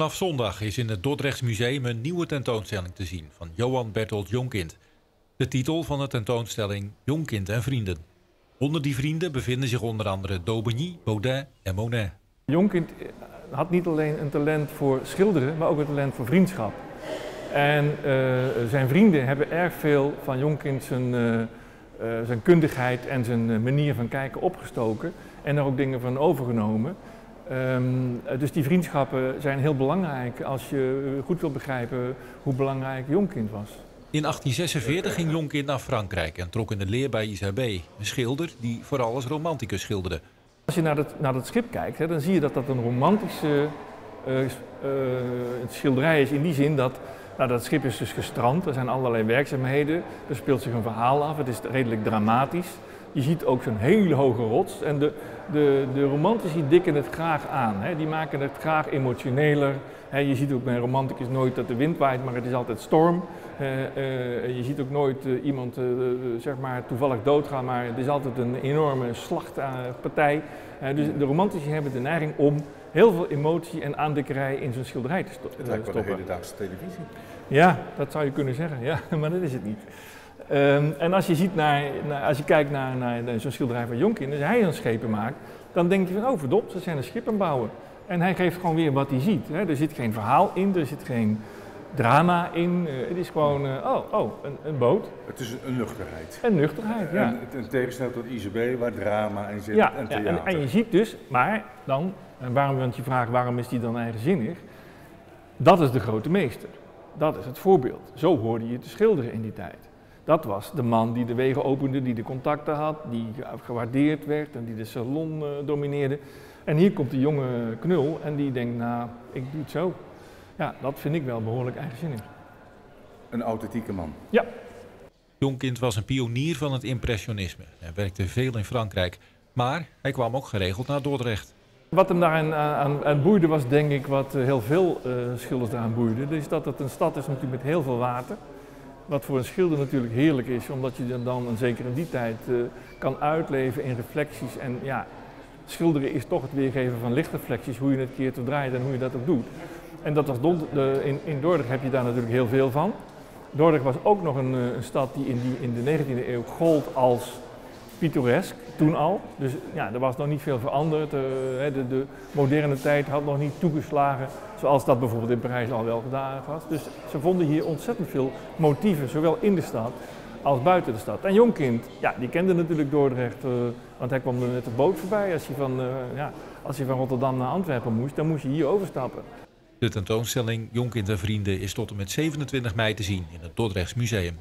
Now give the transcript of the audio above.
Vanaf zondag is in het Dordrechts Museum een nieuwe tentoonstelling te zien van Johan Bertolt Jonkind. De titel van de tentoonstelling Jonkind en Vrienden. Onder die vrienden bevinden zich onder andere Daubigny, Baudin en Monet. Jonkind had niet alleen een talent voor schilderen, maar ook een talent voor vriendschap. En uh, zijn vrienden hebben erg veel van Jonkind zijn, uh, uh, zijn kundigheid en zijn manier van kijken opgestoken en er ook dingen van overgenomen. Um, dus die vriendschappen zijn heel belangrijk als je goed wilt begrijpen hoe belangrijk Jonkind was. In 1846 ging Jonkind naar Frankrijk en trok in de leer bij Isabé, een schilder die vooral als romanticus schilderde. Als je naar het, naar het schip kijkt, hè, dan zie je dat dat een romantische uh, uh, schilderij is in die zin dat nou, dat schip is dus gestrand, er zijn allerlei werkzaamheden, er speelt zich een verhaal af, het is redelijk dramatisch. Je ziet ook zo'n hele hoge rots en de, de, de romantici dikken het graag aan. Hè. Die maken het graag emotioneler. Hè. Je ziet ook bij een romanticus nooit dat de wind waait, maar het is altijd storm. Uh, uh, je ziet ook nooit uh, iemand zeg maar toevallig doodgaan, maar het is altijd een enorme slachtpartij. dus de romantici hebben de neiging om heel veel emotie en aandikkerij in zo'n schilderij te sto het lijkt wel de hedendaagse televisie. Ja, dat zou je kunnen zeggen, ja, maar dat is het niet. Um, en als je, ziet naar, naar, als je kijkt naar, zo'n schilderij van Jonkin, als hij een schepen maakt, dan denk je van, oh verdomd, ze zijn een schip aan het bouwen. En hij geeft gewoon weer wat hij ziet. Hè. Er zit geen verhaal in, er zit geen drama in. Uh, het is gewoon, uh, oh, oh een, een, boot. Het is een nuchterheid. Een nuchterheid, ja. En, in tegenstelling tot ICB, waar drama in zit ja, en theater. Ja, en, en, je ziet dus, maar dan, en waarom, want je vraagt waarom is die dan eigenzinnig? Dat is de grote meester. Dat is het voorbeeld. Zo hoorde je te schilderen in die tijd. Dat was de man die de wegen opende, die de contacten had, die gewaardeerd werd en die de salon uh, domineerde. En hier komt de jonge knul en die denkt, nou, ik doe het zo. Ja, dat vind ik wel behoorlijk eigenzinnig. Een authentieke man. Ja. Jonkind was een pionier van het impressionisme. Hij werkte veel in Frankrijk, maar hij kwam ook geregeld naar Dordrecht. Wat hem daar aan, aan, aan boeide was, denk ik, wat heel veel uh, schilders daaraan boeide. Dus dat het een stad is natuurlijk met heel veel water. Wat voor een schilder natuurlijk heerlijk is, omdat je dan, zeker in die tijd, uh, kan uitleven in reflecties. En ja, schilderen is toch het weergeven van lichtreflecties, hoe je het keert of draait en hoe je dat ook doet. En dat was in, in Dordrecht heb je daar natuurlijk heel veel van. Dordrecht was ook nog een, een stad die in, die in de 19e eeuw gold als pittoresk, toen al. Dus ja, er was nog niet veel veranderd. Uh, de, de, moderne tijd had nog niet toegeslagen zoals dat bijvoorbeeld in Parijs al wel gedaan was. Dus ze vonden hier ontzettend veel motieven, zowel in de stad als buiten de stad. En Jongkind, ja, die kende natuurlijk Dordrecht, uh, want hij kwam er met de boot voorbij. Als je, van, uh, ja, als je van Rotterdam naar Antwerpen moest, dan moest je hier overstappen. De tentoonstelling Jonkind en Vrienden is tot en met 27 mei te zien in het Dordrechts Museum.